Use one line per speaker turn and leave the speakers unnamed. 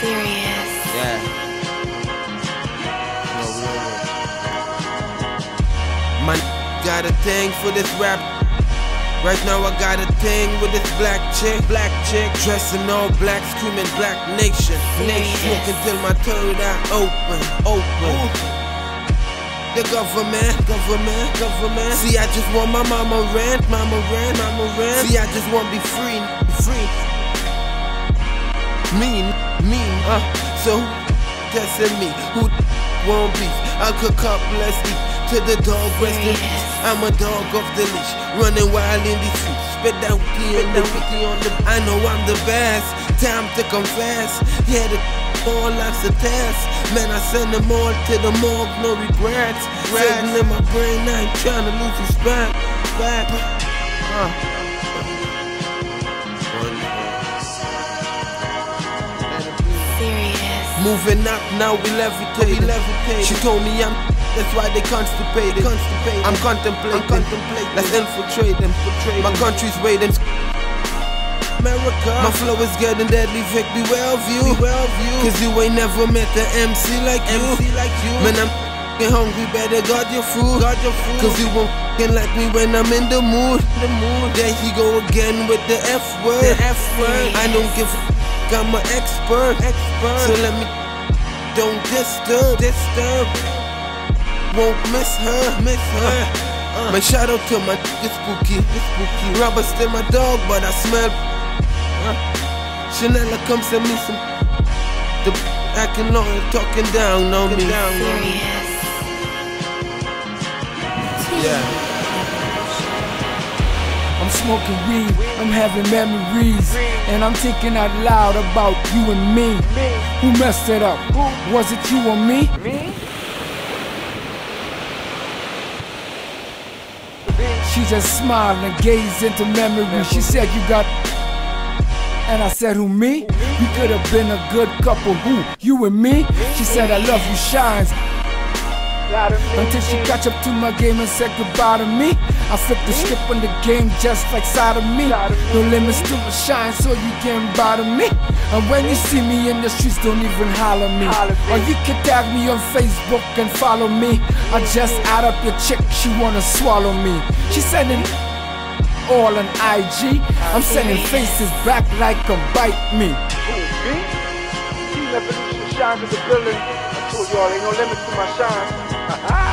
Serious.
Yeah. No, we don't. Man, got a thing for this rap. Right now I got a thing with this black chick, black chick, dressing all black, screaming black nation, nation, smoking till my third eye open, open. The government, government, government. See, I just want my mama rent, mama rent, mama rent. See, I just want to be free, free. Mean, mean, uh. So who testing me? Who won't beef? I cook up, let's eat. To the dog, rest in peace. I'm a dog off the leash, running wild in the streets. Spit that wiki and the wiki on the. I know I'm the best. Time to confess. Yeah, the all life's a test. Man, I send them all to the morgue, no regrets. Sitting in my brain, I ain't trying to lose respect. Back. Uh. Moving up, now we levitate. We levitate. She told me I'm. That's why they constipated. constipated. I'm contemplating. I'm contemplating. Let's infiltrate them. My country's waiting. America. My flow is getting deadly, Vic. Be well viewed. well viewed. Cause you ain't never met the MC like you. MC like you. Man, I'm f***ing hungry. Better guard your food. Guard your food. Cause you won't f***ing like me when I'm in the mood. The mood. There he go again with the F word. The F word. I don't give a f- I'm an expert. Expert. So let me don't disturb. Disturb. Won't miss her. Miss her. Uh, Man, shout out to my nigga spooky. It's spooky. Rubber still my dog, but I smell. Uh, Chanel, come send me some. The acting on talking down on me. Down on me. Yeah.
I'm smoking weed, I'm having memories, and I'm thinking out loud about you and me. Who messed it up? Was it you or me? She just smiled and gazed into memory. She said, You got. And I said, Who, me? We could have been a good couple. Who? You and me? She said, I love you, Shinez. Until she catch up to my game and said goodbye to me. I flip the script on the game just like side of me. No limits to my shine, so you can't bother me. And when you see me in the streets, don't even holler me. Or you can tag me on Facebook and follow me. I just add up your chick, she wanna swallow me. She sending all on IG. I'm sending faces back like a bite me.
The building. I told y'all ain't no limit to my shine.